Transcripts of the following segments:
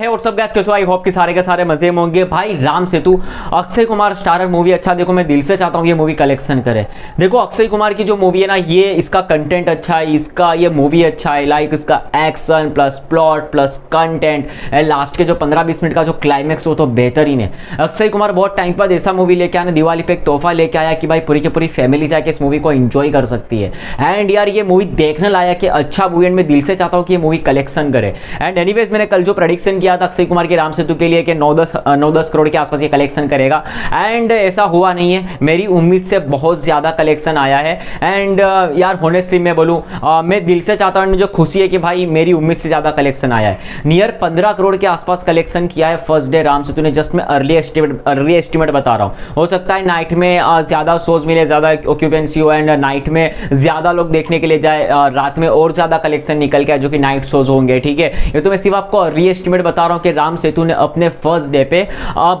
है WhatsApp gas कैसे I hope कि सारे के सारे मज़े में होंगे। भाई, राम सेतु, अक्षय कुमार स्टारर मूवी अच्छा देखो, मैं दिल से चाहता हूँ ये मूवी कलेक्शन करे। देखो, अक्षय कुमार की जो मूवी है ना, ये इसका कंटेंट अच्छा है, इसका ये मूवी अच्छा है। लाइक इसका action plus plot plus content and last के जो पंद्रह बीस मिनट का जो क्लाइमैक्स हो तो बेहतरीन है। अक्षय कुमार बहुत टाइम बाद ऐसा मूवी लेके आया दिवाली पे एक तोहफा लेके आया कि भाई पूरी की पूरी फैमिली जाके इस मूवी को एंजॉय कर सकती है। एंड यार, ये मूवी देखने लायक है अच्छा मूवी एंड मैं दिल से चाहता हूँ कि ये मूवी कलेक्शन करे। एंड एनीवेज मैंने कल जो प्रडिक्शन किया था अक्षय कुमार के राम सेतु के लिए कि नौ दस नौ दस करोड़ के आसपास ये कलेक्शन करेगा। एंड ऐसा हुआ नहीं है। मेरी उम्मीद से बहुत ज़्यादा कलेक्शन आया है। एंड यार होनेस्टली मैं बोलूँ मैं दिल से चाहता हूँ, मुझे खुशी है कि भाई मेरी उम्मीद से ज़्यादा कलेक्शन आया है। नियर पंद्रह करोड़ के आसपास कलेक्शन किया है फ़र्स्ट डे राम सेतु ने। जस्ट मैं अर्ली एस्टिमेट अर्ली एस्टिमेट बता रहा हूँ। हो सकता है नाइट में ज़्यादा शोज़ मिले, ज़्यादा ऑक्यूपेंसी हो। एंड नाइट में ज़्यादा लोग देखने के लिए जाए रात में और ज़्यादा कलेक्शन निकल के जो कि नाइट शोज़ होंगे, ठीक है? ये तो मैं सिर्फ़ आपको अर्ली एस्टिमेट बता रहा हूँ कि राम सेतु ने अपने फ़र्स्ट डे पे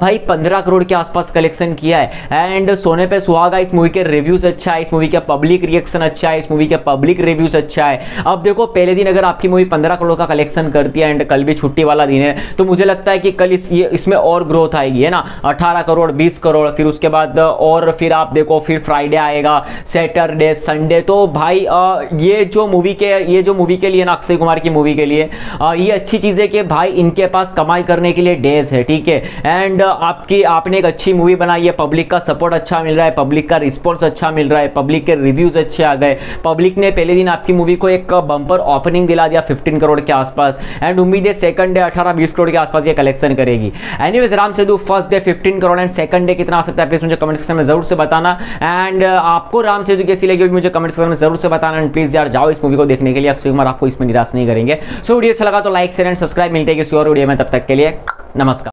भाई पंद्रह करोड़ के आसपास कलेक्शन किया है। एंड सोने पे सुहागा, इस मूवी के रिव्यूज़ अच्छा है, इस मूवी का पब्लिक रिएक्शन अच्छा है, इस मूवी के पब्लिक रिव्यूज़ अच्छा है। अब देखो, पहले दिन अगर आपकी मूवी पंद्रह करोड़ का कलेक्शन करती है एंड कल भी छुट्टी वाला दिन है तो मुझे लगता है कि कल इस इसमें और ग्रोथ आएगी, है ना? अठारह करोड़, बीस करोड़, फिर उसके बाद, और फिर आप देखो, फिर फ्राइडे आएगा सैटरडे संडे तो भाई ये जो मूवी के, ये जो मूवी के लिए ना, अक्षय कुमार की मूवी के लिए ये अच्छी चीज़ है कि भाई इनके पास कमाई करने के लिए डेज़ है, ठीक है? एंड आपकी, आपने एक अच्छी मूवी बनाई है पब्लिक का सपोर्ट अच्छा मिल रहा है पब्लिक का रिस्पॉन्स अच्छा मिल रहा है पब्लिक के रिव्यूज़ अच्छे आ गए। पब्लिक ने पहले दिन आपकी मूवी को एक बम्पर ओपनिंग दिला दिया 15 करोड़ के आसपास। एंड उम्मीद है सेकंड डे 18 20 करोड़ के आसपास ये कलेक्शन करेगी। Anyways Ram Setu first day 15 crore and second day कितना आ सकता है? प्लीज़ मुझे कमेंट सेक्शन में ज़रूर से बताना। एंड आपको राम सेतु कैसी लगी मुझे कमेंट सेक्शन में ज़रूर से बताना। एंड प्लीज़ यार, जाओ इस मूवी को देखने के लिए। अक्षय कुमार आपको इसमें निराश नहीं करेंगे। सो वीडियो अच्छा लगा तो लाइक शेयर एंड सब्सक्राइब मिलते हैं में तब तक के लिए नमस्कार।